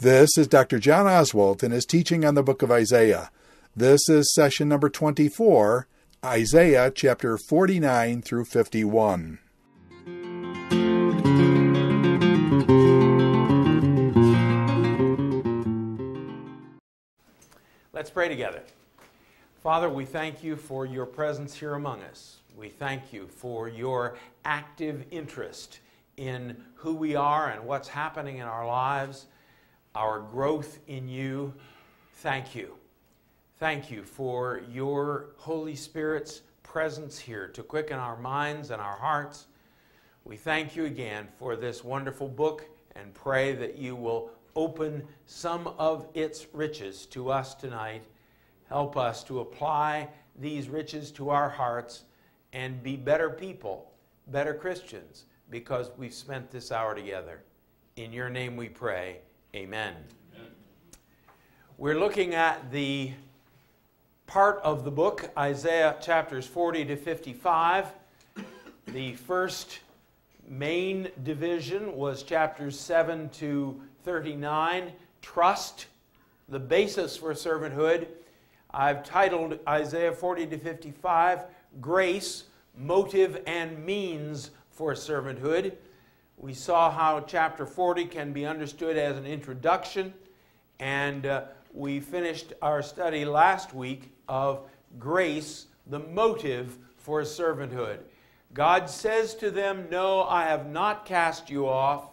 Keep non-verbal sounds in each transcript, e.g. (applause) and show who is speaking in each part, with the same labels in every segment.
Speaker 1: This is Dr. John Oswalt and his teaching on the book of Isaiah. This is session number 24, Isaiah chapter 49 through 51.
Speaker 2: Let's pray together. Father, we thank you for your presence here among us. We thank you for your active interest in who we are and what's happening in our lives our growth in you. Thank you. Thank you for your Holy Spirit's presence here to quicken our minds and our hearts. We thank you again for this wonderful book and pray that you will open some of its riches to us tonight. Help us to apply these riches to our hearts and be better people, better Christians, because we've spent this hour together. In your name we pray. Amen. Amen. We're looking at the part of the book, Isaiah chapters 40 to 55. The first main division was chapters 7 to 39, trust, the basis for servanthood. I've titled Isaiah 40 to 55, grace, motive, and means for servanthood. We saw how chapter 40 can be understood as an introduction, and uh, we finished our study last week of grace, the motive for servanthood. God says to them, No, I have not cast you off.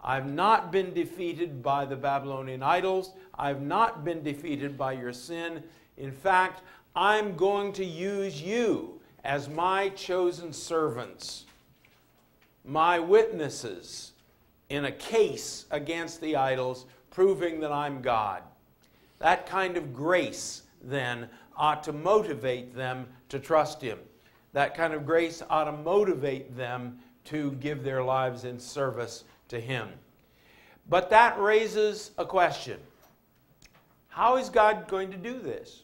Speaker 2: I've not been defeated by the Babylonian idols. I've not been defeated by your sin. In fact, I'm going to use you as my chosen servants my witnesses in a case against the idols, proving that I'm God. That kind of grace, then, ought to motivate them to trust Him. That kind of grace ought to motivate them to give their lives in service to Him. But that raises a question How is God going to do this?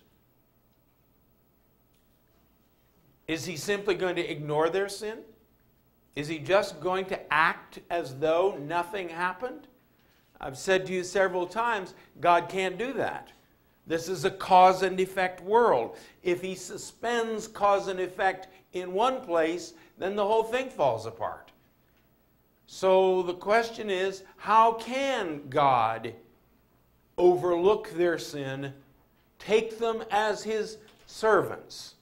Speaker 2: Is He simply going to ignore their sin? Is he just going to act as though nothing happened? I've said to you several times, God can't do that. This is a cause and effect world. If he suspends cause and effect in one place, then the whole thing falls apart. So the question is how can God overlook their sin, take them as his servants?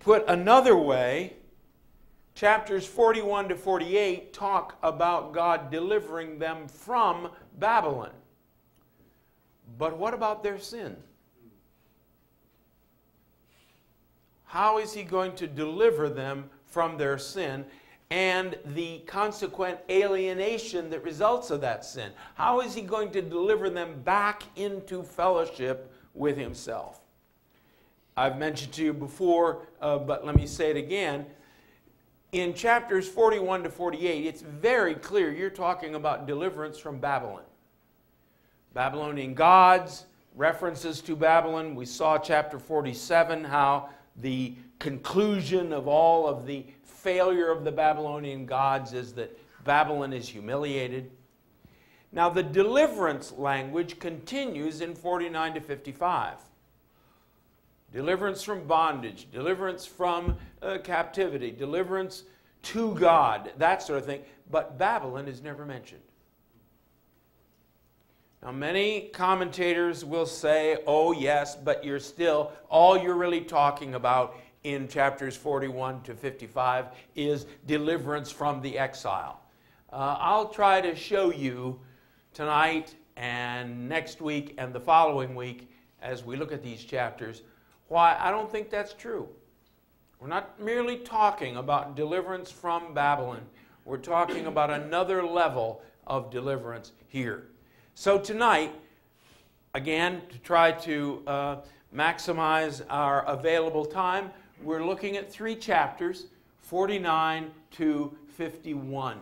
Speaker 2: Put another way, Chapters 41 to 48 talk about God delivering them from Babylon. But what about their sin? How is he going to deliver them from their sin and the consequent alienation that results of that sin? How is he going to deliver them back into fellowship with himself? I've mentioned to you before, uh, but let me say it again in chapters 41 to 48, it's very clear you're talking about deliverance from Babylon. Babylonian gods, references to Babylon. We saw chapter 47 how the conclusion of all of the failure of the Babylonian gods is that Babylon is humiliated. Now, the deliverance language continues in 49 to 55 deliverance from bondage, deliverance from uh, captivity, deliverance to God, that sort of thing. But Babylon is never mentioned. Now, many commentators will say, oh, yes, but you're still, all you're really talking about in chapters 41 to 55 is deliverance from the exile. Uh, I'll try to show you tonight and next week and the following week as we look at these chapters why I don't think that's true. We're not merely talking about deliverance from Babylon, we're talking about another level of deliverance here. So tonight, again, to try to uh, maximize our available time, we're looking at three chapters 49 to 51.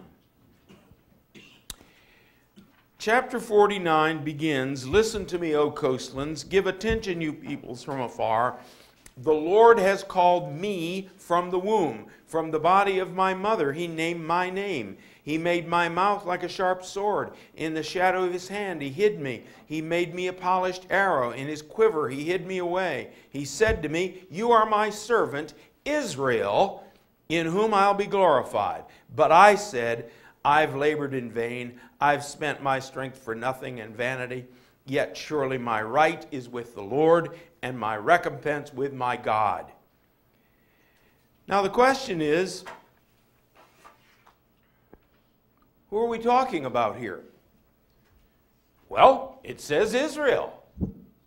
Speaker 2: Chapter 49 begins Listen to me, O coastlands, give attention, you peoples from afar. The Lord has called me from the womb. From the body of my mother, he named my name. He made my mouth like a sharp sword. In the shadow of his hand, he hid me. He made me a polished arrow. In his quiver, he hid me away. He said to me, You are my servant, Israel, in whom I'll be glorified. But I said, I've labored in vain. I've spent my strength for nothing and vanity. Yet surely my right is with the Lord, and my recompense with my God. Now, the question is who are we talking about here? Well, it says Israel.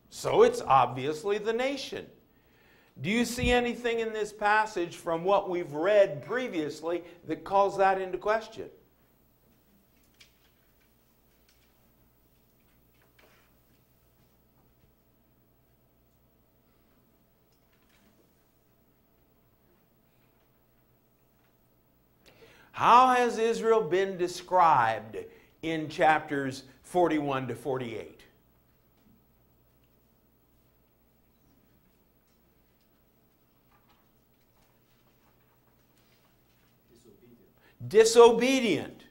Speaker 2: So it's obviously the nation. Do you see anything in this passage from what we've read previously that calls that into question? How has Israel been described in chapters 41 to 48? Disobedient. Disobedient.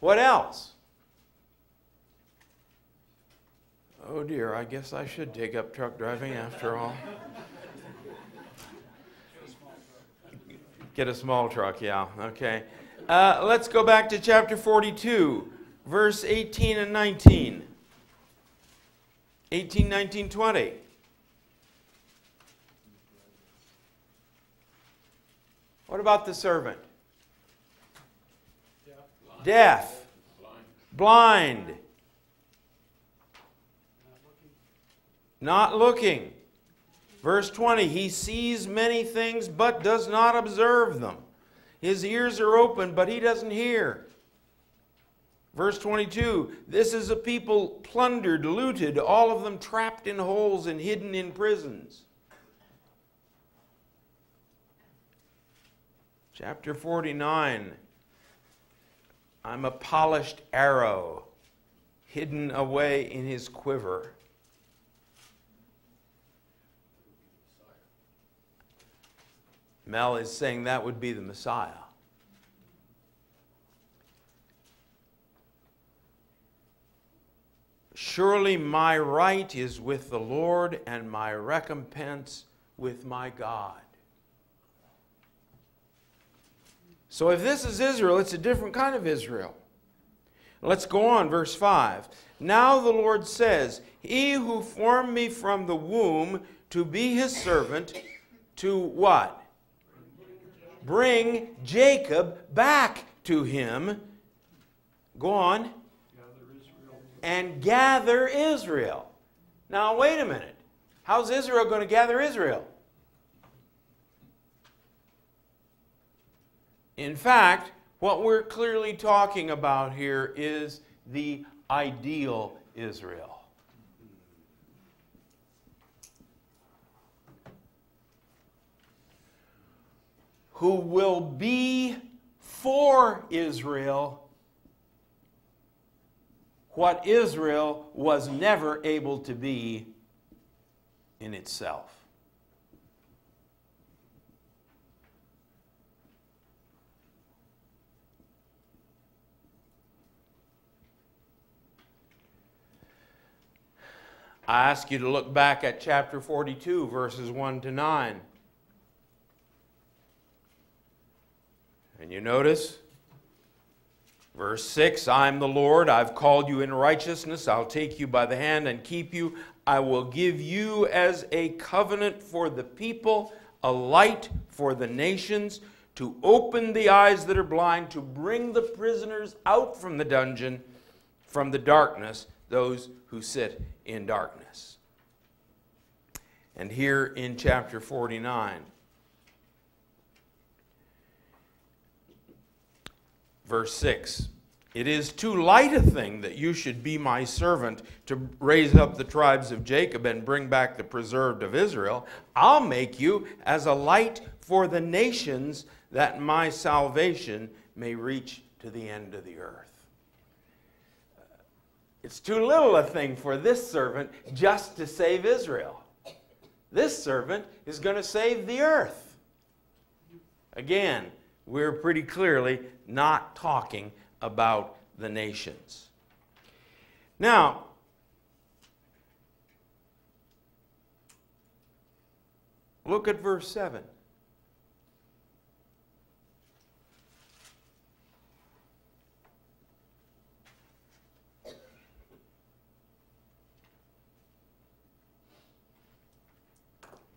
Speaker 2: What else? Oh dear, I guess I should take up truck driving after all. Get a small truck, yeah, okay. Uh, let's go back to chapter 42, verse 18 and 19. 18, 19, 20. What about the servant? Deaf. Deaf. Blind. Blind. Not looking. Verse 20, he sees many things but does not observe them. His ears are open, but he doesn't hear. Verse 22 This is a people plundered, looted, all of them trapped in holes and hidden in prisons. Chapter 49 I'm a polished arrow hidden away in his quiver. Mel is saying that would be the Messiah. Surely my right is with the Lord, and my recompense with my God. So if this is Israel, it's a different kind of Israel. Let's go on, verse 5. Now the Lord says, He who formed me from the womb to be his servant, to what? Bring Jacob back to him. Go on. And gather Israel. Now, wait a minute. How's Israel going to gather Israel? In fact, what we're clearly talking about here is the ideal Israel. Who will be for Israel what Israel was never able to be in itself. I ask you to look back at chapter 42, verses 1 to 9. And you notice, verse 6 I'm the Lord, I've called you in righteousness, I'll take you by the hand and keep you. I will give you as a covenant for the people, a light for the nations, to open the eyes that are blind, to bring the prisoners out from the dungeon, from the darkness, those who sit in darkness. And here in chapter 49, verse 6. It is too light a thing that you should be my servant to raise up the tribes of Jacob and bring back the preserved of Israel. I'll make you as a light for the nations that my salvation may reach to the end of the earth. Uh, it's too little a thing for this servant just to save Israel. This servant is going to save the earth. Again, we're pretty clearly not talking about the nations. Now, look at verse 7.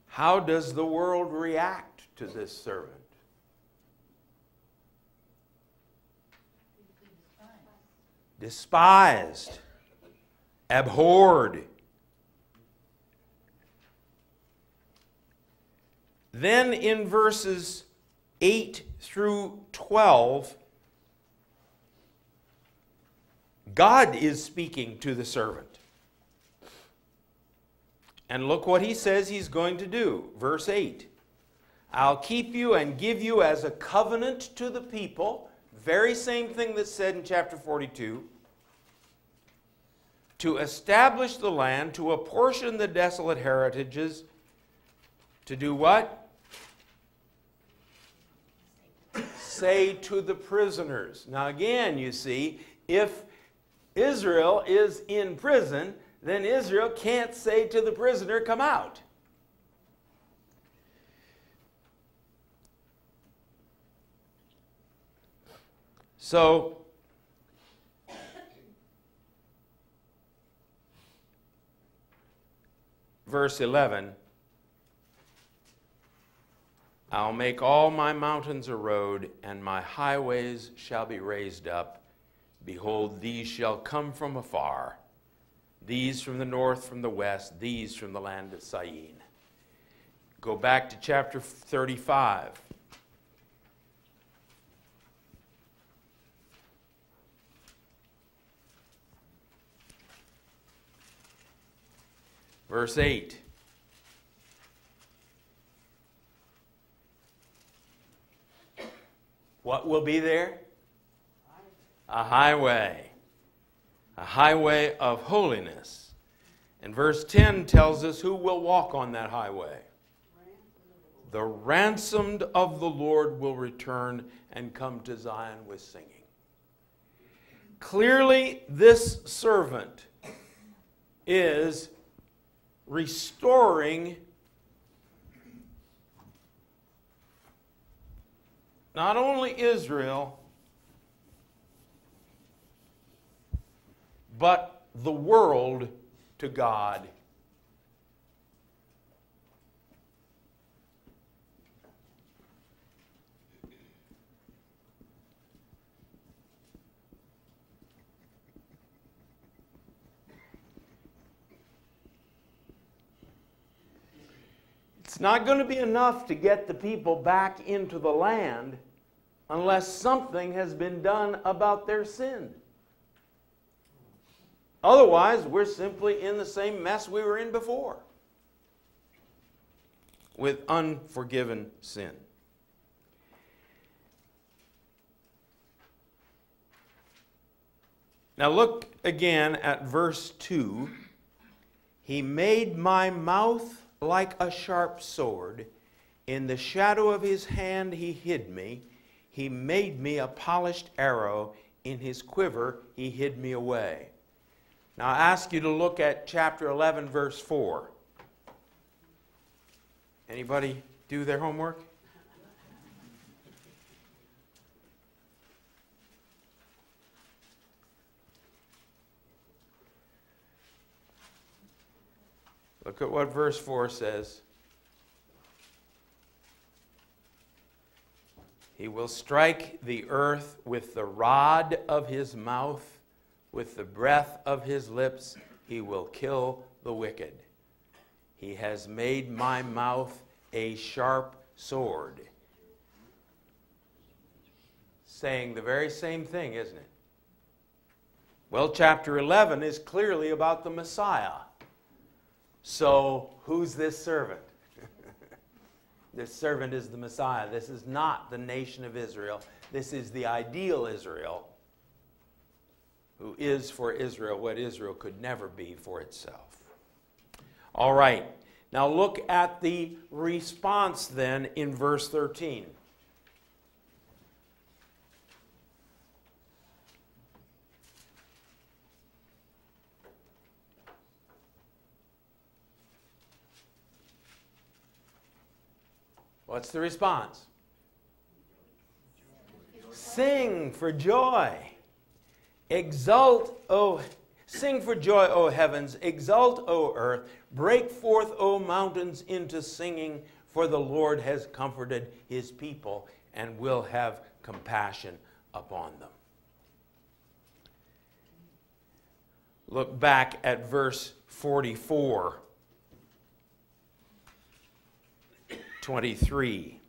Speaker 2: How does the world react to this servant? Despised, abhorred. Then in verses 8 through 12, God is speaking to the servant. And look what he says he's going to do. Verse 8 I'll keep you and give you as a covenant to the people. Very same thing that's said in chapter 42. To establish the land, to apportion the desolate heritages, to do what? Say to the prisoners. Now, again, you see, if Israel is in prison, then Israel can't say to the prisoner, Come out. So, verse 11 I'll make all my mountains a road, and my highways shall be raised up. Behold, these shall come from afar these from the north, from the west, these from the land of Syene. Go back to chapter 35. Verse 8. What will be there? A highway a highway of holiness. And verse 10 tells us who will walk on that highway. The ransomed of the Lord will return and come to Zion with singing. Clearly, this servant is restoring not only Israel, but the world to God. It's not going to be enough to get the people back into the land unless something has been done about their sin. Otherwise, we're simply in the same mess we were in before with unforgiven sin. Now look again at verse 2. He made my mouth like a sharp sword. In the shadow of his hand he hid me. He made me a polished arrow. In his quiver he hid me away. Now I ask you to look at chapter 11, verse 4. Anybody do their homework? Look at what verse 4 says. He will strike the earth with the rod of his mouth with the breath of his lips, he will kill the wicked. He has made my mouth a sharp sword. Saying the very same thing, isn't it? Well, chapter 11 is clearly about the Messiah. So, who's this servant? (laughs) this servant is the Messiah. This is not the nation of Israel. This is the ideal Israel who is for Israel what Israel could never be for itself. All right. Now look at the response then in verse 13. What's the response? Sing for joy. Exult, O sing for joy, O heavens, exult, O earth, break forth, O mountains, into singing, for the Lord has comforted his people and will have compassion upon them. Look back at verse 44. 23.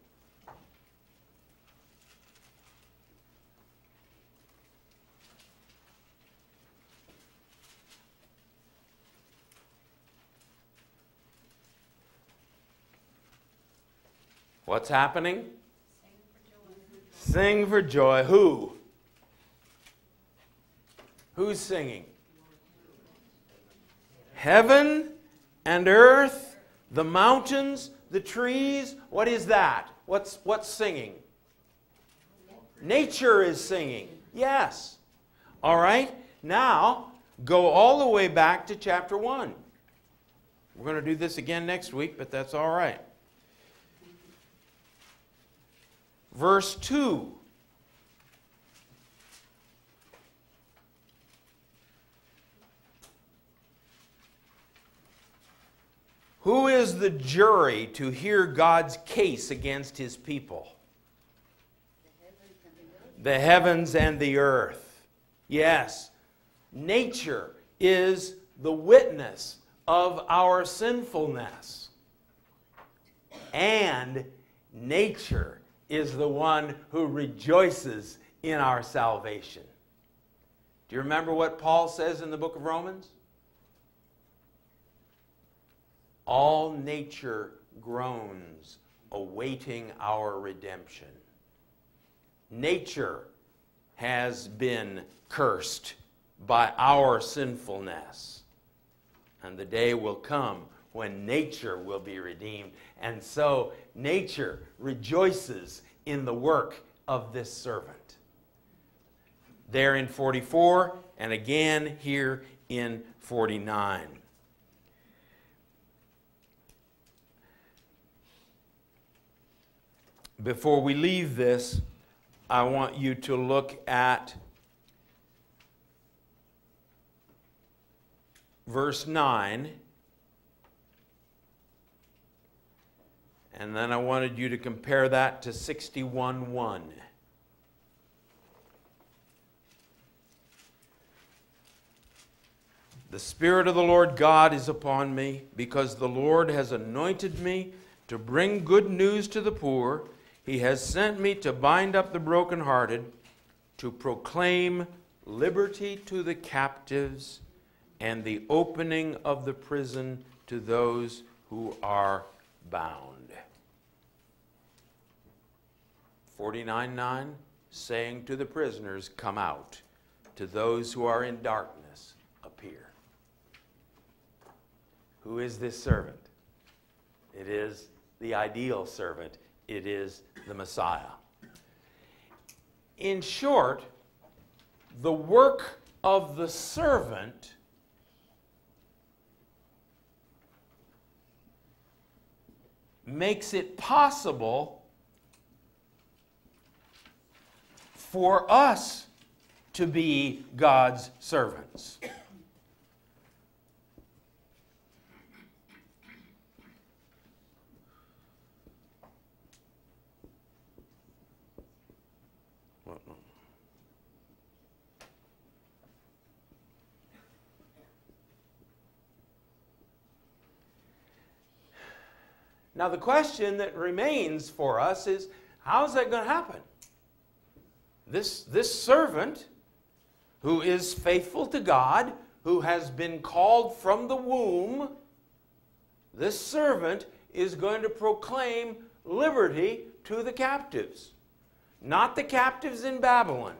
Speaker 2: What's happening? Sing for joy. Who? Who's singing? Heaven and earth, the mountains, the trees, what is that? What's, what's singing? Nature is singing. Yes. All right. Now, go all the way back to chapter 1. We're going to do this again next week, but that's all right. Verse 2. Who is the jury to hear God's case against his people? The heavens and the earth. Yes, nature is the witness of our sinfulness. And nature is the one who rejoices in our salvation. Do you remember what Paul says in the book of Romans? All nature groans, awaiting our redemption. Nature has been cursed by our sinfulness. And the day will come when nature will be redeemed. And so nature rejoices in the work of this servant. There in 44, and again here in 49. Before we leave this, I want you to look at verse 9. And then I wanted you to compare that to 61 1. The Spirit of the Lord God is upon me, because the Lord has anointed me to bring good news to the poor. He has sent me to bind up the brokenhearted, to proclaim liberty to the captives, and the opening of the prison to those who are bound. 49 9, saying to the prisoners, Come out. To those who are in darkness, appear. Who is this servant? It is the ideal servant it is the Messiah. In short, the work of the servant makes it possible for us to be God's servants. Now, the question that remains for us is how's that going to happen? This, this servant who is faithful to God, who has been called from the womb, this servant is going to proclaim liberty to the captives. Not the captives in Babylon,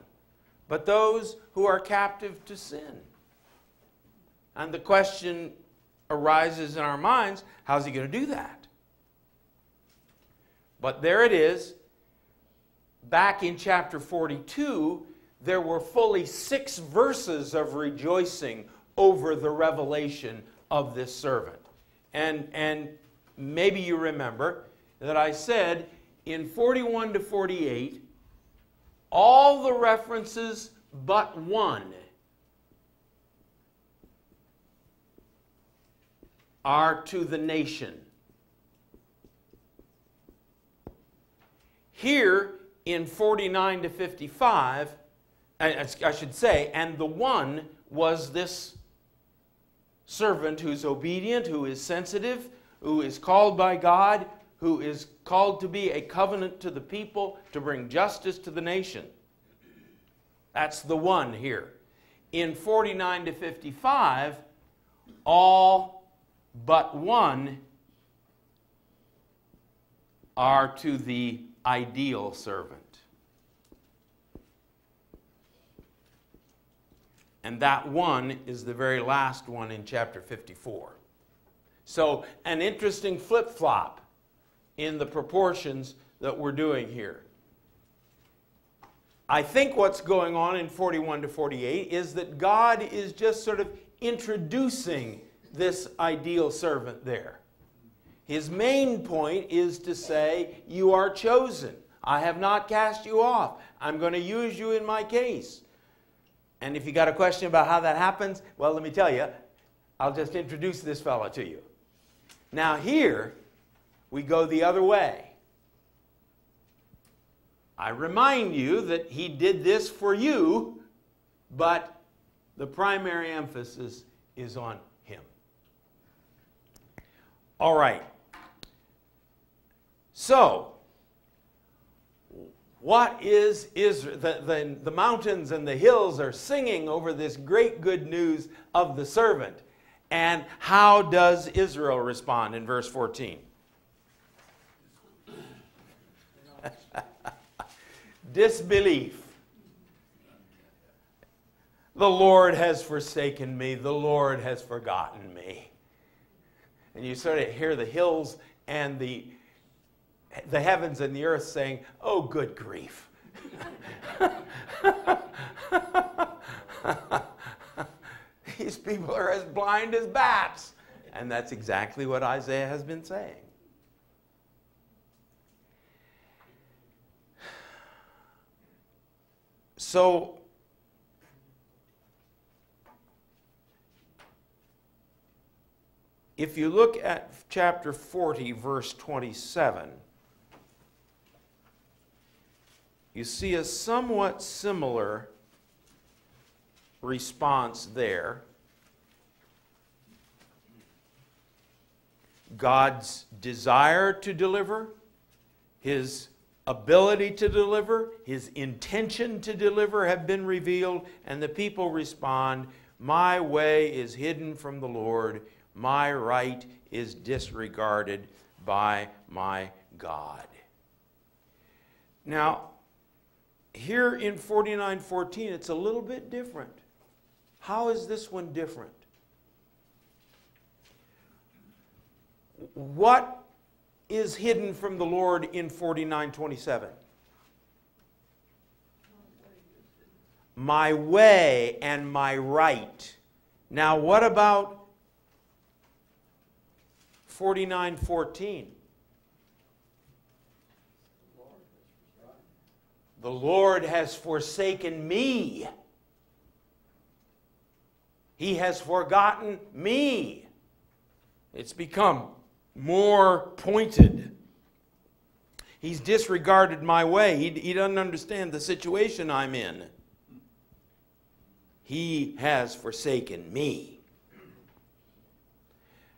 Speaker 2: but those who are captive to sin. And the question arises in our minds how's he going to do that? But there it is. Back in chapter 42, there were fully six verses of rejoicing over the revelation of this servant. And, and maybe you remember that I said in 41 to 48, all the references but one are to the nation. Here in 49 to 55, I should say, and the one was this servant who's obedient, who is sensitive, who is called by God, who is called to be a covenant to the people, to bring justice to the nation. That's the one here. In 49 to 55, all but one are to the ideal servant. And that one is the very last one in chapter 54. So, an interesting flip flop in the proportions that we're doing here. I think what's going on in 41 to 48 is that God is just sort of introducing this ideal servant there. His main point is to say, You are chosen. I have not cast you off. I'm going to use you in my case. And if you got a question about how that happens, well, let me tell you. I'll just introduce this fellow to you. Now, here, we go the other way. I remind you that he did this for you, but the primary emphasis is on him. All right. So, what is Israel? The, the, the mountains and the hills are singing over this great good news of the servant. And how does Israel respond in verse 14? (laughs) Disbelief. The Lord has forsaken me. The Lord has forgotten me. And you sort of hear the hills and the the heavens and the earth saying, Oh, good grief. (laughs) These people are as blind as bats. And that's exactly what Isaiah has been saying. So, if you look at chapter 40, verse 27, you see a somewhat similar response there. God's desire to deliver, His ability to deliver, His intention to deliver have been revealed, and the people respond, My way is hidden from the Lord, my right is disregarded by my God. Now, here in 49:14 it's a little bit different. How is this one different? What is hidden from the Lord in 49:27? My way and my right. Now what about 49:14? The Lord has forsaken me. He has forgotten me. It's become more pointed. He's disregarded my way. He, he doesn't understand the situation I'm in. He has forsaken me.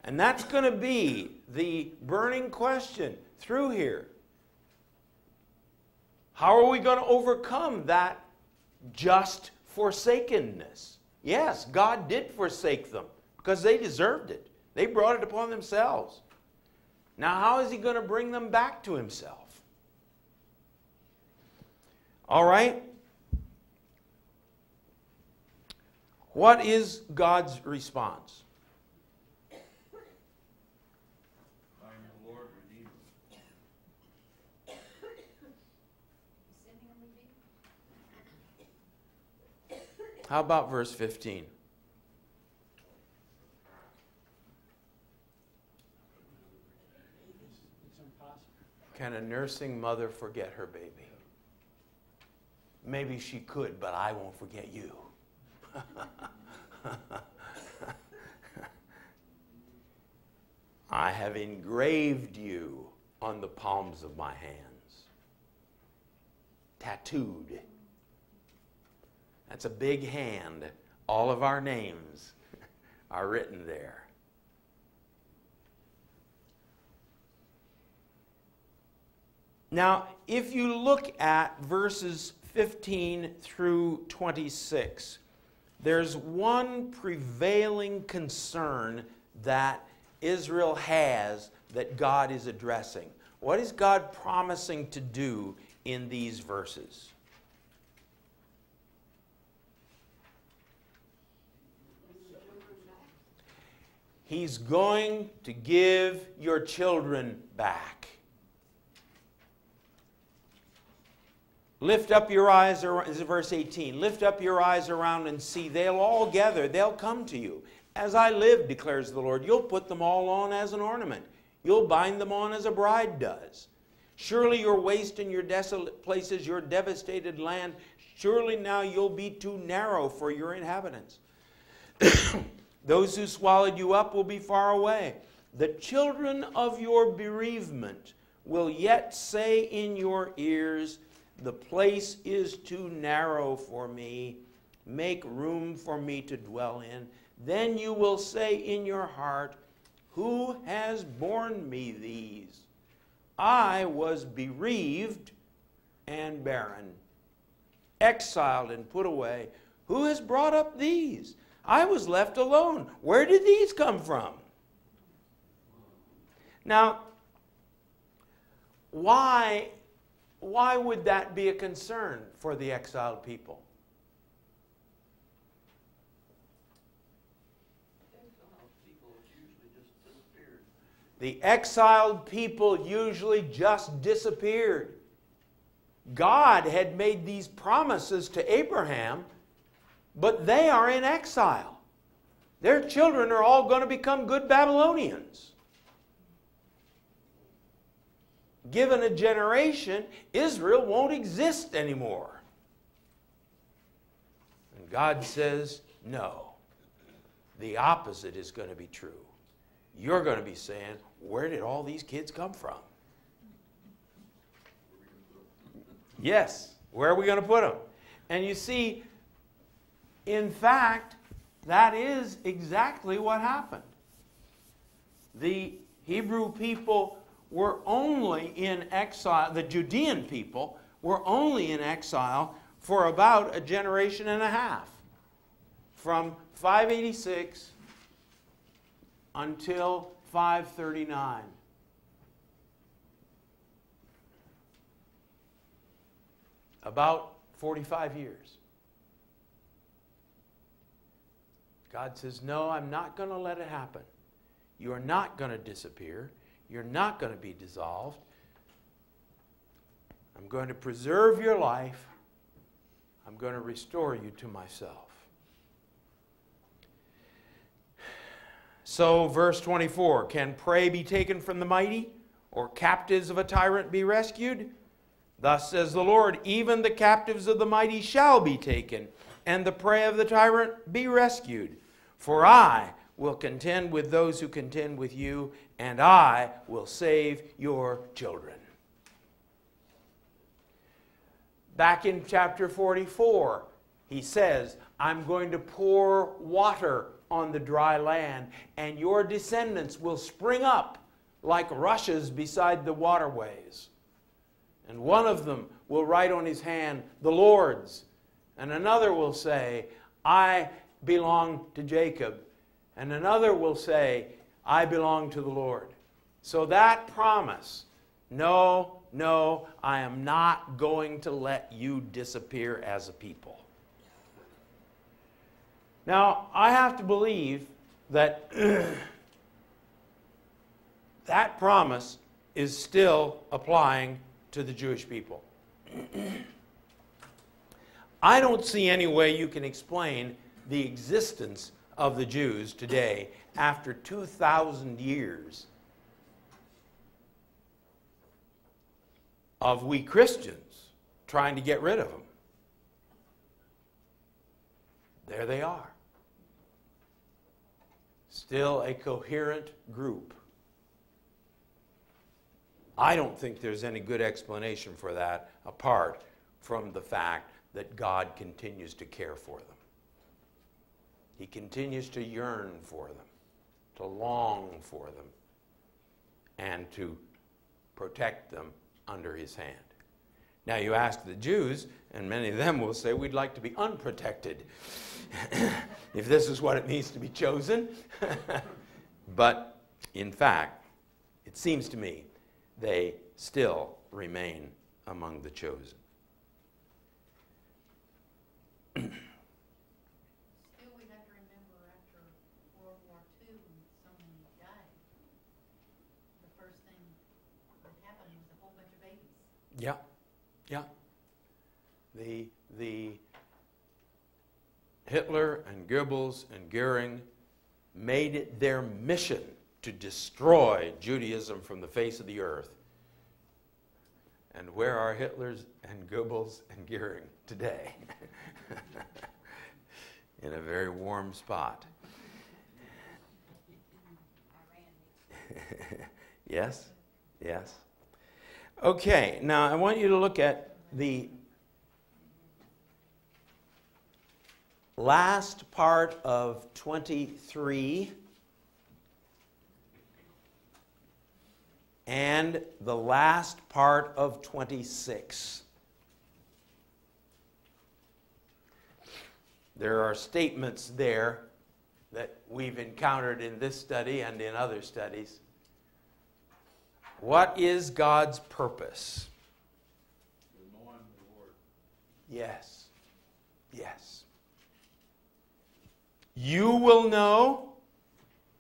Speaker 2: And that's going to be the burning question through here. How are we going to overcome that just forsakenness? Yes, God did forsake them because they deserved it. They brought it upon themselves. Now, how is he going to bring them back to himself? All right? What is God's response? How about verse 15? Can a nursing mother forget her baby? Maybe she could, but I won't forget you. (laughs) I have engraved you on the palms of my hands. Tattooed. That's a big hand. All of our names are written there. Now, if you look at verses 15 through 26, there's one prevailing concern that Israel has that God is addressing. What is God promising to do in these verses? He's going to give your children back. Lift up your eyes, verse 18. Lift up your eyes around and see. They'll all gather, they'll come to you. As I live, declares the Lord, you'll put them all on as an ornament. You'll bind them on as a bride does. Surely your waste and your desolate places, your devastated land, surely now you'll be too narrow for your inhabitants. (coughs) Those who swallowed you up will be far away. The children of your bereavement will yet say in your ears, the place is too narrow for me. Make room for me to dwell in. Then you will say in your heart, Who has borne me these? I was bereaved and barren, exiled and put away. Who has brought up these? I was left alone. Where did these come from? Now, why why would that be a concern for the exiled people? The exiled people usually just disappeared. God had made these promises to Abraham, but they are in exile. Their children are all going to become good Babylonians. Given a generation, Israel won't exist anymore. And God says, no. The opposite is going to be true. You're going to be saying, where did all these kids come from? Yes, where are we going to put them? And you see, in fact, that is exactly what happened. The Hebrew people were only in exile, the Judean people were only in exile for about a generation and a half. From 586 until 539. About 45 years. God says, No, I'm not going to let it happen. You are not going to disappear. You're not going to be dissolved. I'm going to preserve your life. I'm going to restore you to myself. So, verse 24 Can prey be taken from the mighty, or captives of a tyrant be rescued? Thus says the Lord Even the captives of the mighty shall be taken, and the prey of the tyrant be rescued. For I will contend with those who contend with you, and I will save your children. Back in chapter 44, he says, I'm going to pour water on the dry land, and your descendants will spring up like rushes beside the waterways. And one of them will write on his hand, the Lord's, and another will say, I belong to Jacob and another will say, I belong to the Lord. So that promise, no, no, I am not going to let you disappear as a people. Now, I have to believe that (clears throat) that promise is still applying to the Jewish people. (clears throat) I don't see any way you can explain the existence of the Jews today after 2,000 years of we Christians trying to get rid of them. There they are. Still a coherent group. I don't think there's any good explanation for that apart from the fact that God continues to care for them. He continues to yearn for them, to long for them, and to protect them under his hand. Now, you ask the Jews, and many of them will say, We'd like to be unprotected (coughs) if this is what it means to be chosen. (laughs) but in fact, it seems to me they still remain among the chosen.
Speaker 3: Still, we have to remember after World War II, when so many died, the first thing that happened was a whole bunch of babies.
Speaker 2: Yeah, yeah. The, the Hitler and Goebbels and Goering made it their mission to destroy Judaism from the face of the earth. And where are Hitler's and Goebbels and Goering today? (laughs) In a very warm spot. (laughs) yes? Yes? Okay, now I want you to look at the last part of 23 and the last part of 26. There are statements there that we've encountered in this study and in other studies. What is God's purpose? Yes. Yes. You will know.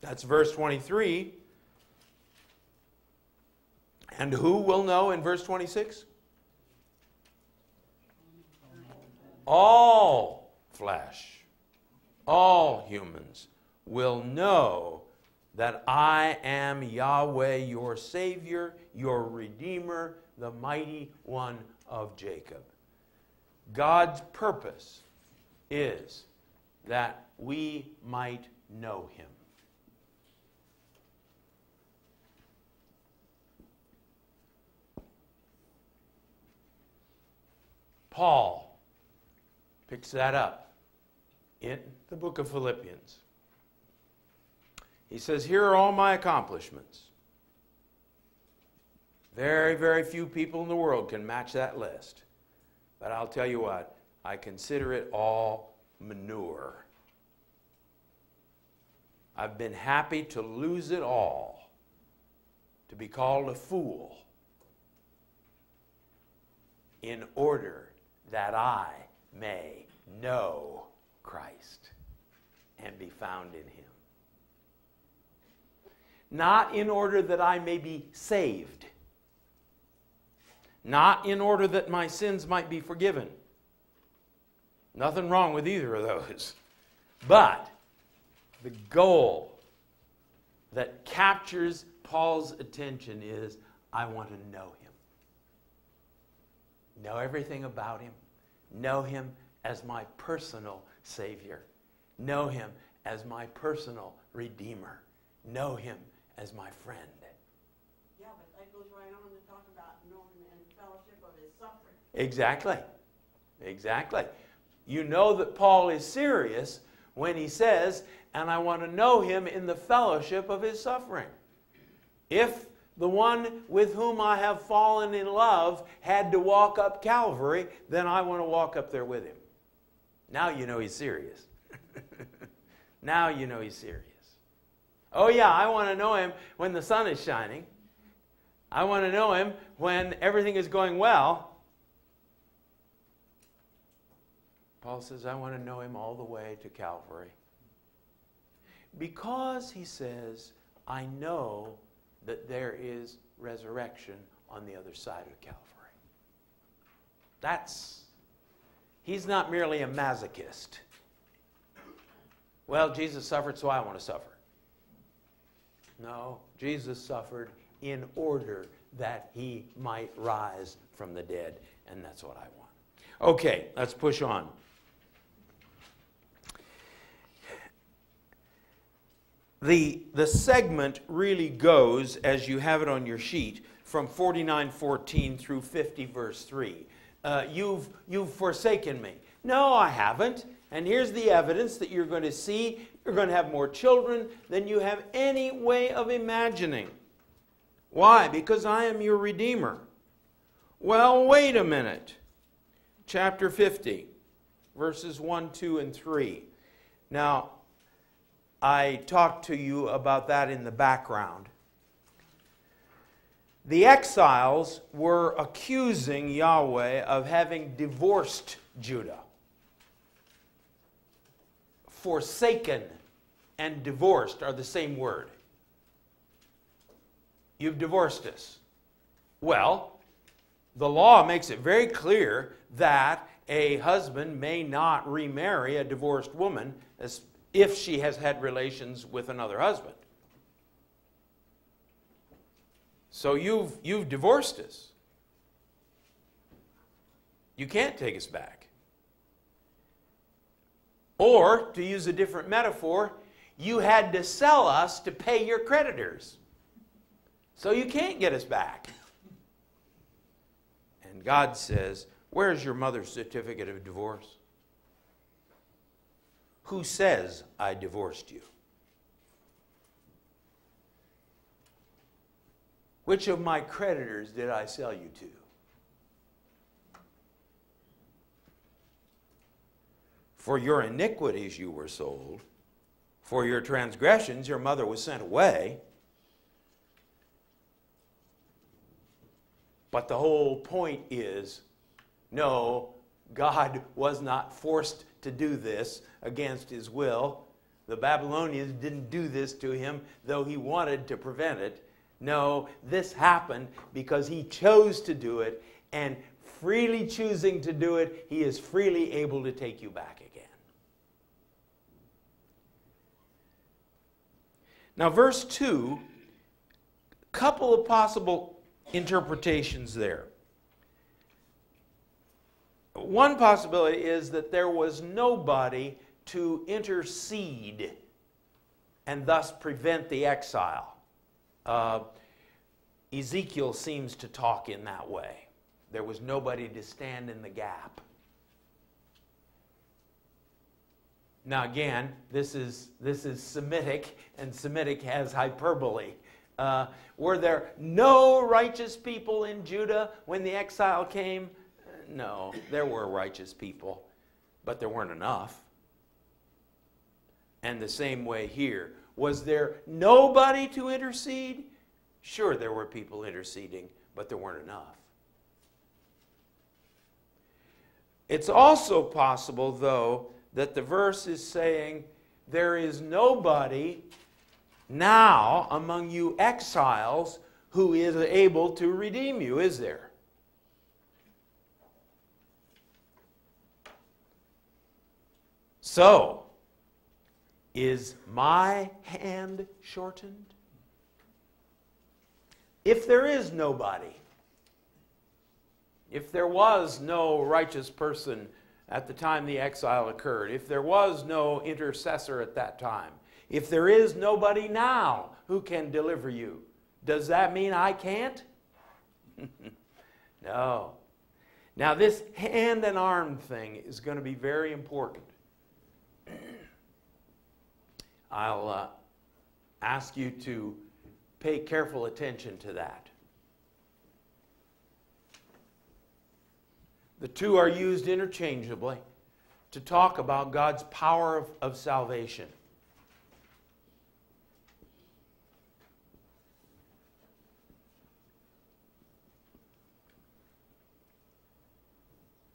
Speaker 2: That's verse 23. And who will know in verse 26? All flesh, all humans will know that I am Yahweh, your Savior, your Redeemer, the mighty one of Jacob. God's purpose is that we might know him. Paul picks that up in the book of Philippians. He says, Here are all my accomplishments. Very, very few people in the world can match that list. But I'll tell you what, I consider it all manure. I've been happy to lose it all, to be called a fool, in order that I may know Christ and be found in him. Not in order that I may be saved, not in order that my sins might be forgiven. Nothing wrong with either of those. But the goal that captures Paul's attention is I want to know him. Know everything about him. Know him as my personal Savior. Know him as my personal Redeemer. Know him as my friend.
Speaker 4: Yeah, but that goes right on to talk about knowing and fellowship of his suffering.
Speaker 2: Exactly. Exactly. You know that Paul is serious when he says, and I want to know him in the fellowship of his suffering. If the one with whom I have fallen in love had to walk up Calvary, then I want to walk up there with him. Now you know he's serious. (laughs) now you know he's serious. Oh, yeah, I want to know him when the sun is shining. I want to know him when everything is going well. Paul says, I want to know him all the way to Calvary. Because, he says, I know that there is resurrection on the other side of Calvary. That's He's not merely a masochist. Well, Jesus suffered, so I want to suffer. No, Jesus suffered in order that he might rise from the dead, and that's what I want. Okay, let's push on. The, the segment really goes, as you have it on your sheet, from 49.14 through 50 verse 3. Uh, you've, you've forsaken me. No, I haven't. And here's the evidence that you're going to see you're going to have more children than you have any way of imagining. Why? Because I am your Redeemer. Well, wait a minute. Chapter 50, verses 1, 2, and 3. Now, I talked to you about that in the background. The exiles were accusing Yahweh of having divorced Judah, forsaken and divorced are the same word. You've divorced us. Well, the law makes it very clear that a husband may not remarry a divorced woman if she has had relations with another husband. So you've, you've divorced us. You can't take us back. Or, to use a different metaphor, you had to sell us to pay your creditors. So you can't get us back. And God says, Where's your mother's certificate of divorce? Who says I divorced you? Which of my creditors did I sell you to? For your iniquities you were sold, for your transgressions, your mother was sent away. But the whole point is no, God was not forced to do this against his will. The Babylonians didn't do this to him, though he wanted to prevent it. No, this happened because he chose to do it, and freely choosing to do it, he is freely able to take you back again. Now, verse 2, couple of possible interpretations there. One possibility is that there was nobody to intercede and thus prevent the exile. Uh, Ezekiel seems to talk in that way. There was nobody to stand in the gap. Now, again, this is, this is Semitic, and Semitic has hyperbole. Uh, were there no righteous people in Judah when the exile came? No, there were righteous people, but there weren't enough. And the same way here. Was there nobody to intercede? Sure, there were people interceding, but there weren't enough. It's also possible, though, that the verse is saying, There is nobody now among you exiles who is able to redeem you, is there? So, is my hand shortened? If there is nobody, if there was no righteous person at the time the exile occurred, if there was no intercessor at that time, if there is nobody now who can deliver you, does that mean I can't? (laughs) no. Now, this hand and arm thing is going to be very important. I'll uh, ask you to pay careful attention to that. The two are used interchangeably to talk about God's power of, of salvation.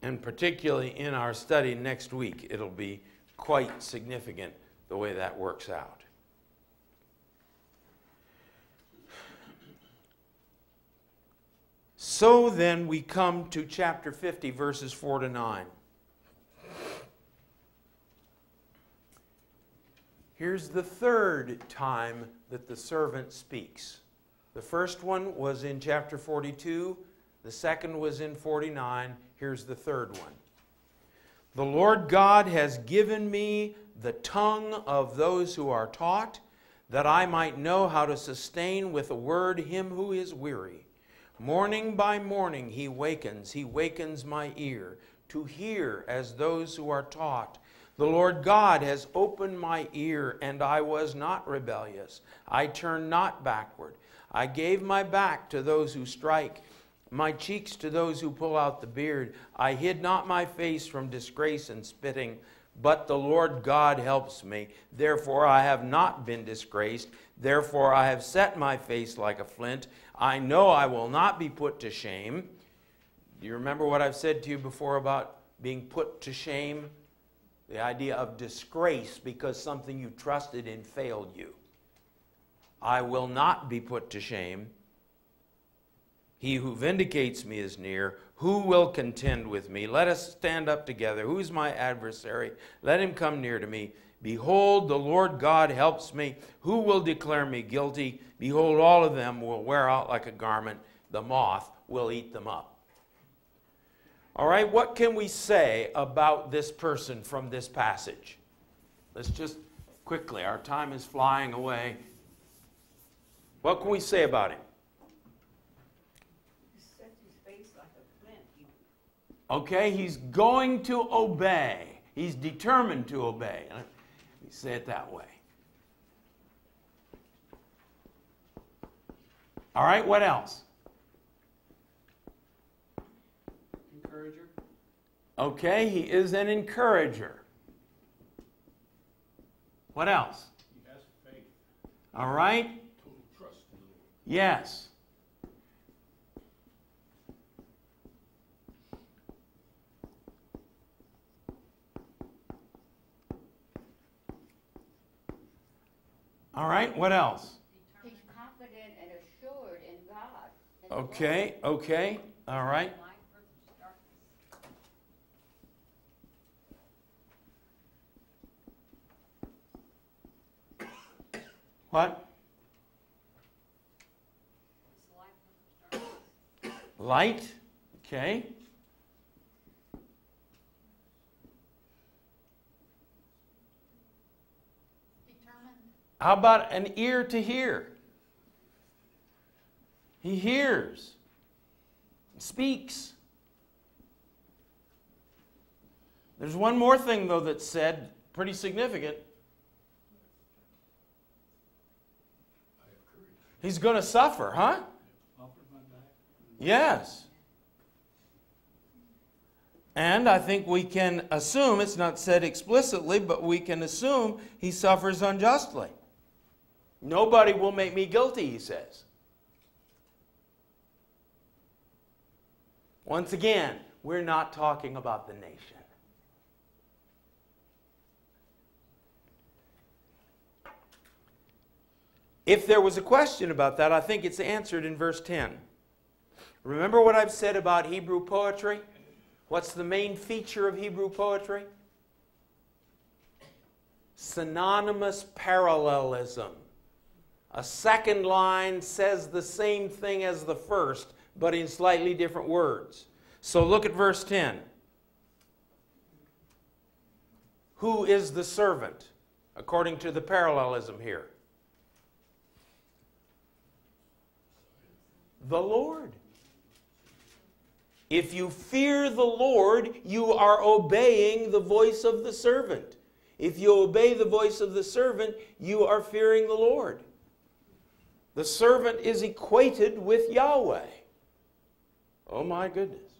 Speaker 2: And particularly in our study next week, it'll be quite significant the way that works out. So then we come to chapter 50, verses 4 to 9. Here's the third time that the servant speaks. The first one was in chapter 42, the second was in 49. Here's the third one. The Lord God has given me the tongue of those who are taught, that I might know how to sustain with a word him who is weary. Morning by morning he wakens, he wakens my ear to hear as those who are taught. The Lord God has opened my ear, and I was not rebellious. I turned not backward. I gave my back to those who strike, my cheeks to those who pull out the beard. I hid not my face from disgrace and spitting. But the Lord God helps me. Therefore I have not been disgraced. Therefore I have set my face like a flint. I know I will not be put to shame. Do you remember what I've said to you before about being put to shame? The idea of disgrace because something you trusted in failed you. I will not be put to shame. He who vindicates me is near. Who will contend with me? Let us stand up together. Who's my adversary? Let him come near to me. Behold, the Lord God helps me. Who will declare me guilty? Behold, all of them will wear out like a garment. The moth will eat them up. All right, what can we say about this person from this passage? Let's just quickly, our time is flying away. What can we say about him?
Speaker 4: He sets his face like a flint. He-
Speaker 2: Okay, he's going to obey. He's determined to obey. Say it that way. All right, what else?
Speaker 5: Encourager.
Speaker 2: Okay, he is an encourager. What else?
Speaker 5: He has faith,
Speaker 2: All right?
Speaker 5: total trust in the Lord.
Speaker 2: Yes. All right, what else?
Speaker 6: He's confident and assured in God.
Speaker 2: Okay, okay, all right.
Speaker 6: Lord. Light versus darkness.
Speaker 2: What?
Speaker 6: It's light versus darkness.
Speaker 2: Light, okay. How about an ear to hear? He hears, speaks. There's one more thing, though, that's said, pretty significant. He's going to suffer, huh? Yes. And I think we can assume, it's not said explicitly, but we can assume he suffers unjustly. Nobody will make me guilty, he says. Once again, we're not talking about the nation. If there was a question about that, I think it's answered in verse 10. Remember what I've said about Hebrew poetry? What's the main feature of Hebrew poetry? Synonymous parallelism. A second line says the same thing as the first, but in slightly different words. So look at verse 10. Who is the servant, according to the parallelism here? The Lord. If you fear the Lord, you are obeying the voice of the servant. If you obey the voice of the servant, you are fearing the Lord. The servant is equated with Yahweh. Oh my goodness.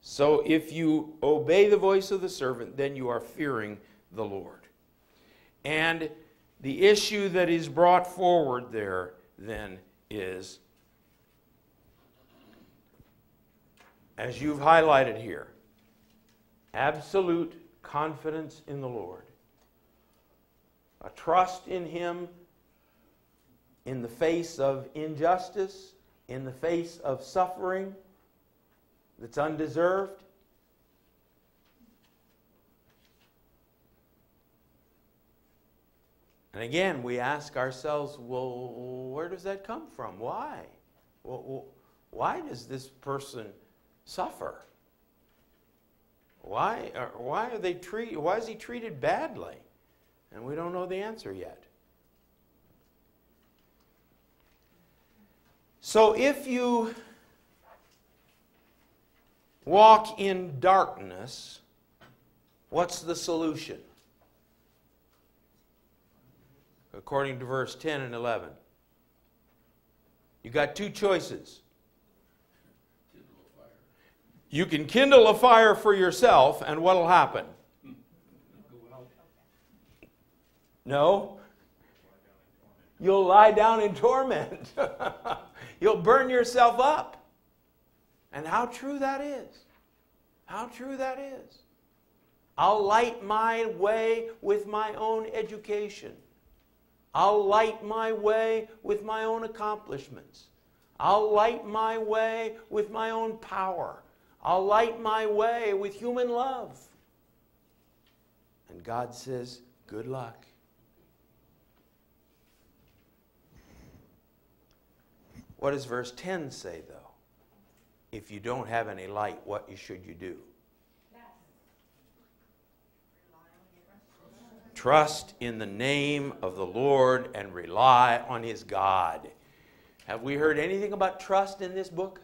Speaker 2: So if you obey the voice of the servant, then you are fearing the Lord. And the issue that is brought forward there then is as you've highlighted here, absolute confidence in the Lord, a trust in Him in the face of injustice, in the face of suffering that's undeserved. And again, we ask ourselves, well, where does that come from? Why? Well, why does this person suffer? Why are, why are they treat, why is he treated badly? And we don't know the answer yet. So if you walk in darkness, what's the solution? According to verse 10 and 11. You got two choices. You can kindle a fire for yourself, and what'll happen? No? You'll lie down in torment. (laughs) You'll burn yourself up. And how true that is. How true that is. I'll light my way with my own education. I'll light my way with my own accomplishments. I'll light my way with my own power. I'll light my way with human love. And God says, Good luck. What does verse 10 say, though? If you don't have any light, what should you do? Trust in the name of the Lord and rely on his God. Have we heard anything about trust in this book?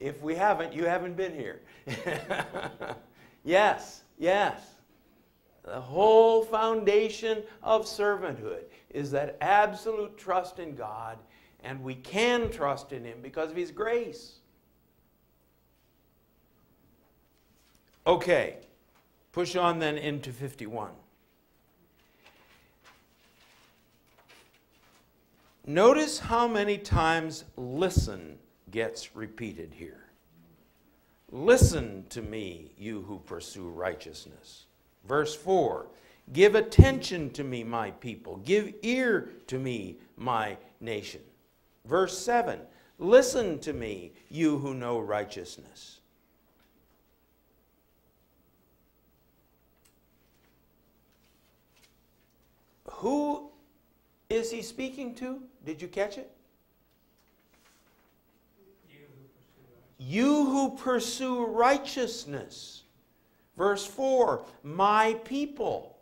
Speaker 2: If we haven't, you haven't been here. (laughs) yes, yes. The whole foundation of servanthood is that absolute trust in God, and we can trust in Him because of His grace. Okay, push on then into 51. Notice how many times listen gets repeated here. Listen to me, you who pursue righteousness. Verse 4 Give attention to me, my people. Give ear to me, my nation. Verse 7 Listen to me, you who know righteousness. Who is he speaking to? Did you catch it? You who pursue righteousness. Verse 4, my people.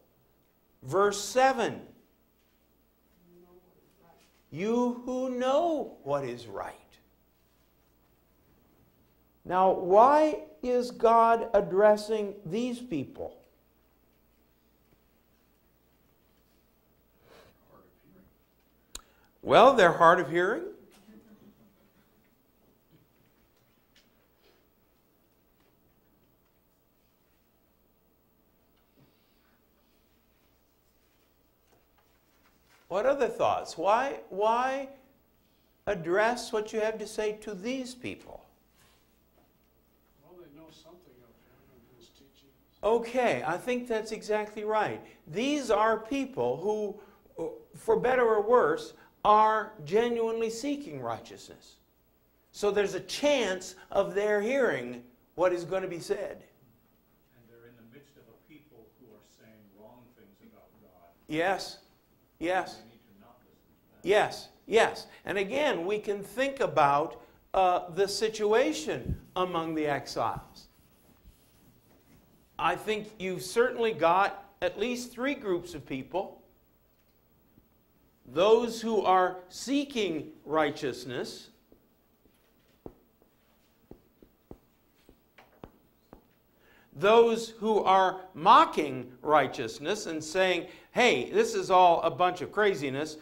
Speaker 2: Verse 7, you who know what is right. Now, why is God addressing these people? Well, they're hard of hearing. What other thoughts? Why, why address what you have to say to these people?
Speaker 5: Well, they know something of him and his teachings.
Speaker 2: Okay, I think that's exactly right. These are people who, uh, for better or worse, are genuinely seeking righteousness. So there's a chance of their hearing what is going to be said.
Speaker 5: And they're in the midst of a people who are saying wrong things about God.
Speaker 2: Yes, yes.
Speaker 5: They need to not listen to that.
Speaker 2: Yes, yes. And again, we can think about uh, the situation among the exiles. I think you've certainly got at least three groups of people those who are seeking righteousness. Those who are mocking righteousness and saying, hey, this is all a bunch of craziness.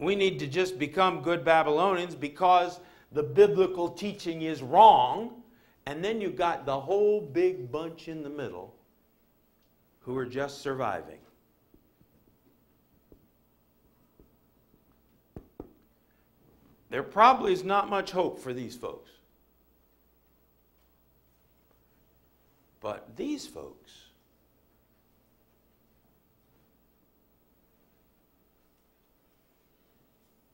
Speaker 2: We need to just become good Babylonians because the biblical teaching is wrong. And then you've got the whole big bunch in the middle who are just surviving. There probably is not much hope for these folks. But these folks,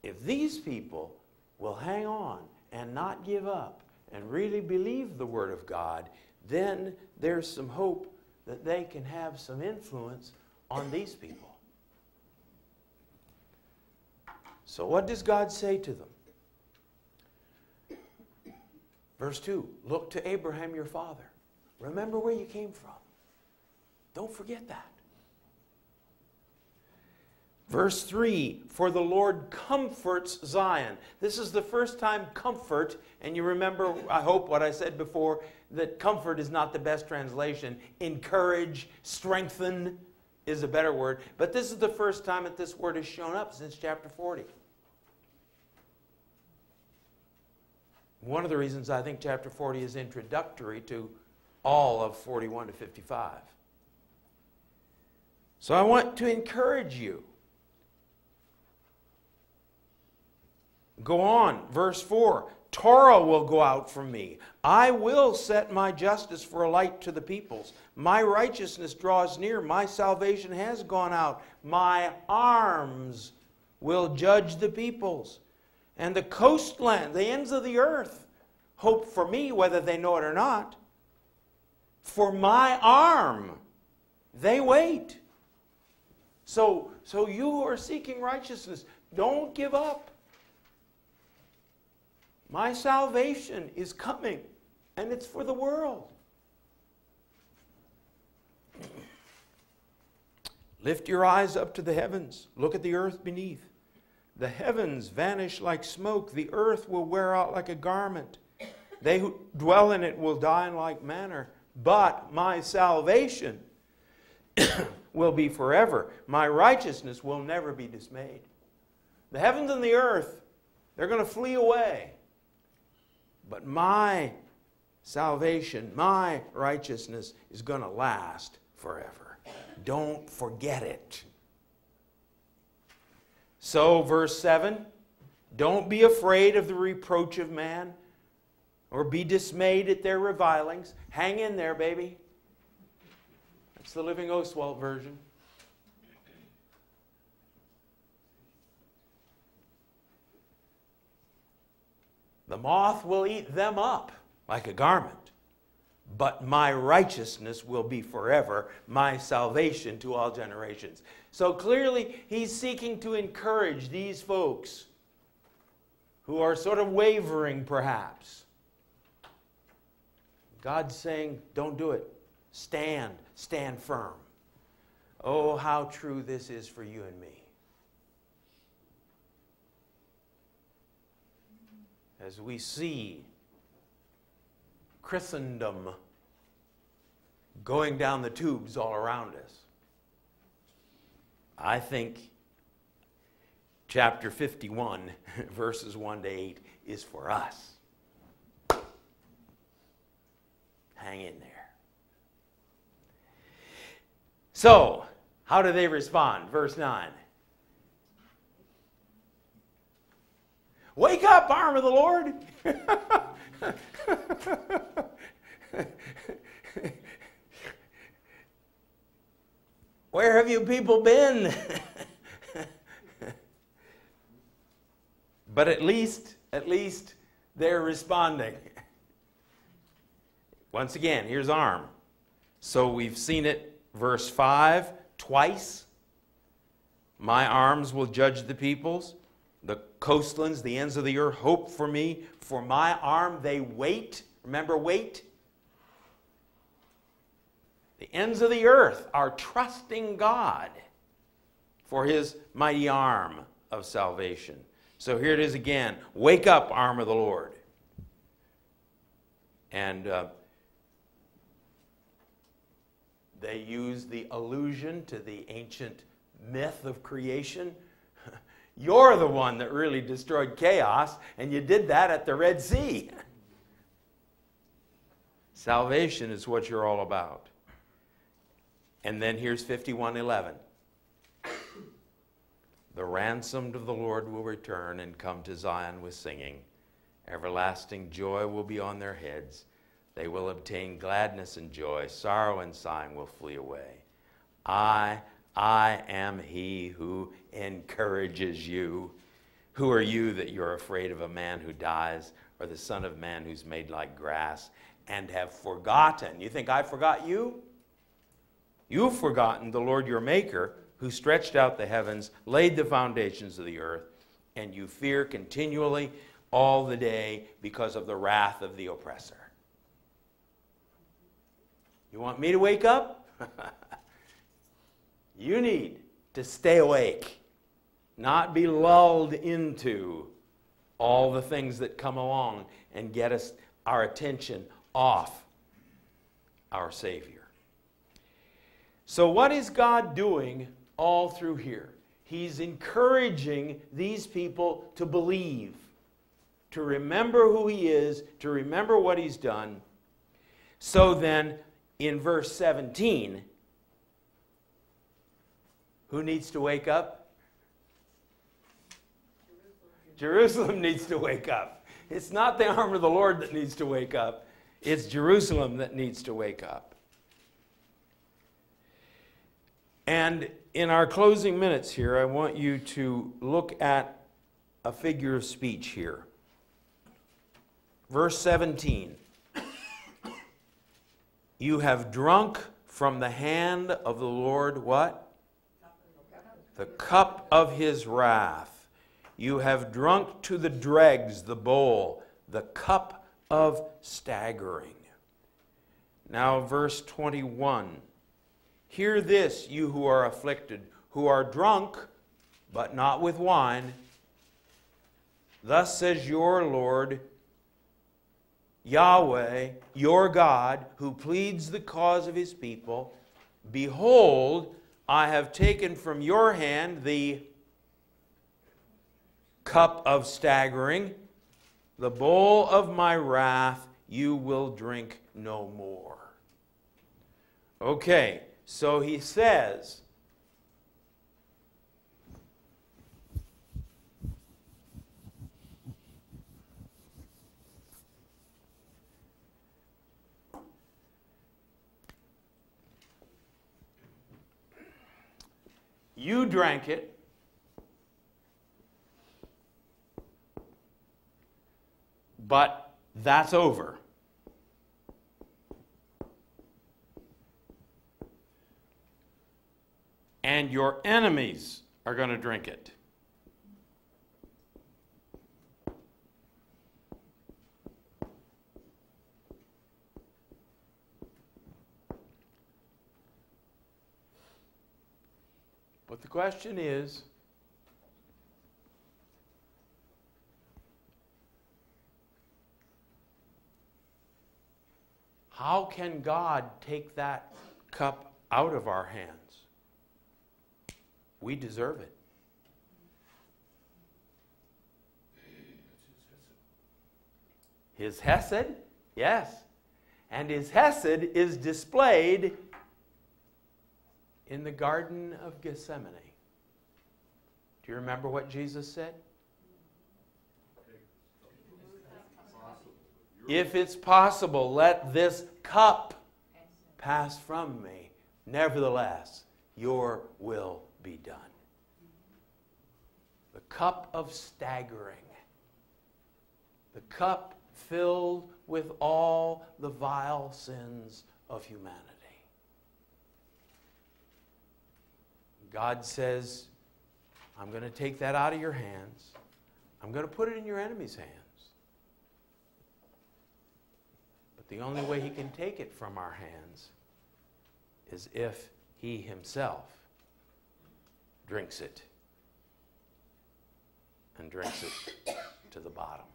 Speaker 2: if these people will hang on and not give up and really believe the Word of God, then there's some hope that they can have some influence on these people. So, what does God say to them? Verse 2 Look to Abraham your father. Remember where you came from. Don't forget that. Verse 3 For the Lord comforts Zion. This is the first time comfort, and you remember, I hope, what I said before that comfort is not the best translation. Encourage, strengthen is a better word. But this is the first time that this word has shown up since chapter 40. One of the reasons I think chapter 40 is introductory to all of 41 to 55. So I want to encourage you. Go on, verse 4 Torah will go out from me. I will set my justice for a light to the peoples. My righteousness draws near. My salvation has gone out. My arms will judge the peoples. And the coastland, the ends of the earth, hope for me, whether they know it or not. For my arm, they wait. So, so you who are seeking righteousness, don't give up. My salvation is coming, and it's for the world. Lift your eyes up to the heavens. Look at the earth beneath. The heavens vanish like smoke. The earth will wear out like a garment. They who dwell in it will die in like manner. But my salvation (coughs) will be forever. My righteousness will never be dismayed. The heavens and the earth, they're going to flee away. But my salvation, my righteousness is going to last forever. Don't forget it. So, verse 7 don't be afraid of the reproach of man or be dismayed at their revilings. Hang in there, baby. That's the Living Oswalt version. The moth will eat them up like a garment, but my righteousness will be forever, my salvation to all generations. So clearly, he's seeking to encourage these folks who are sort of wavering, perhaps. God's saying, don't do it. Stand, stand firm. Oh, how true this is for you and me. As we see Christendom going down the tubes all around us. I think chapter 51, (laughs) verses 1 to 8, is for us. Hang in there. So, how do they respond? Verse 9. Wake up, arm of the Lord. Where have you people been? but at least, at least they're responding. Once again, here's arm. So we've seen it, verse 5, twice. My arms will judge the peoples. The coastlands, the ends of the earth, hope for me. For my arm they wait. Remember, wait? The ends of the earth are trusting God for his mighty arm of salvation. So here it is again Wake up, arm of the Lord. And uh, they use the allusion to the ancient myth of creation you're the one that really destroyed chaos, and you did that at the Red Sea. Salvation is what you're all about. And then here's 5111. The ransomed of the Lord will return and come to Zion with singing. Everlasting joy will be on their heads. They will obtain gladness and joy. Sorrow and sighing will flee away. I I am he who encourages you. Who are you that you're afraid of a man who dies or the Son of Man who's made like grass and have forgotten? You think I forgot you? You've forgotten the Lord your Maker, who stretched out the heavens, laid the foundations of the earth, and you fear continually all the day because of the wrath of the oppressor. You want me to wake up? (laughs) you need to stay awake, not be lulled into all the things that come along and get us our attention off our Savior. So, what is God doing all through here? He's encouraging these people to believe, to remember who He is, to remember what He's done. So then, in verse 17, who needs to wake up? Jerusalem needs to wake up. It's not the arm of the Lord that needs to wake up, it's Jerusalem that needs to wake up. And in our closing minutes here, I want you to look at a figure of speech here. Verse 17 You have drunk from the hand of the Lord what? The cup of his wrath. You have drunk to the dregs the bowl, the cup of staggering. Now, verse 21. Hear this, you who are afflicted, who are drunk, but not with wine. Thus says your Lord, Yahweh, your God, who pleads the cause of his people Behold, I have taken from your hand the cup of staggering, the bowl of my wrath, you will drink no more. Okay, so he says, You drank it. But that's over. And your enemies are going to drink it. But the question is how can God take that cup out of our hands? We deserve it. His Hesed, yes. And his Hesed is displayed in the Garden of Gethsemane. Do you remember what Jesus said? If it's possible, let this cup pass from me. Nevertheless, your will be done. The cup of staggering, the cup filled with all the vile sins of humanity. God says, I'm going to take that out of your hands. I'm going to put it in your enemy's hands. But the only way he can take it from our hands is if he himself drinks it and drinks it to the bottom.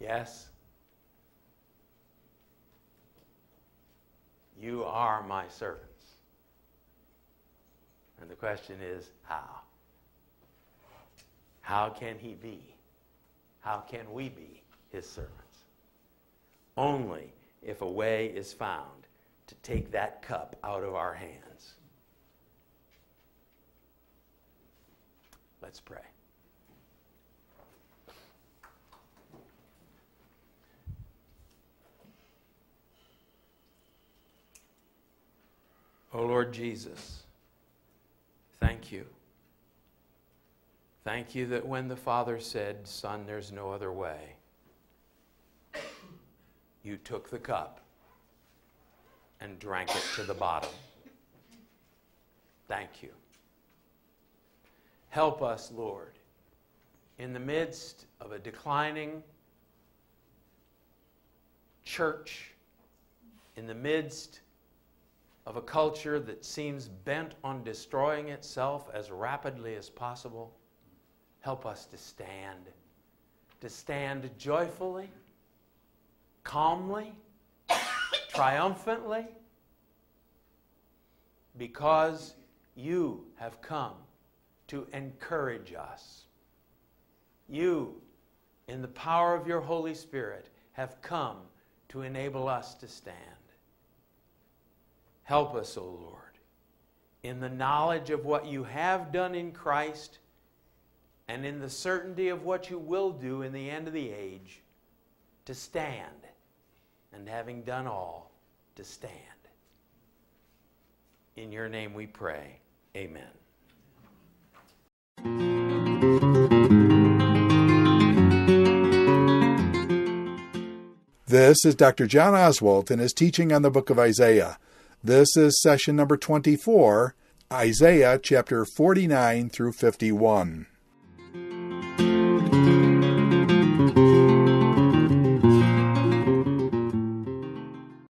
Speaker 2: Yes? You are my servants. And the question is, how? How can he be? How can we be his servants? Only if a way is found to take that cup out of our hands. Let's pray. Oh Lord Jesus, thank you. Thank you that when the Father said, Son, there's no other way, you took the cup and drank it to the bottom. Thank you. Help us, Lord, in the midst of a declining church, in the midst of a culture that seems bent on destroying itself as rapidly as possible. Help us to stand, to stand joyfully, calmly, triumphantly, because you have come to encourage us. You, in the power of your Holy Spirit, have come to enable us to stand. Help us, O Lord, in the knowledge of what you have done in Christ and in the certainty of what you will do in the end of the age, to stand, and having done all, to stand. In your name we pray. Amen.
Speaker 1: This is Dr. John Oswalt in his teaching on the book of Isaiah. This is session number 24, Isaiah chapter 49 through 51.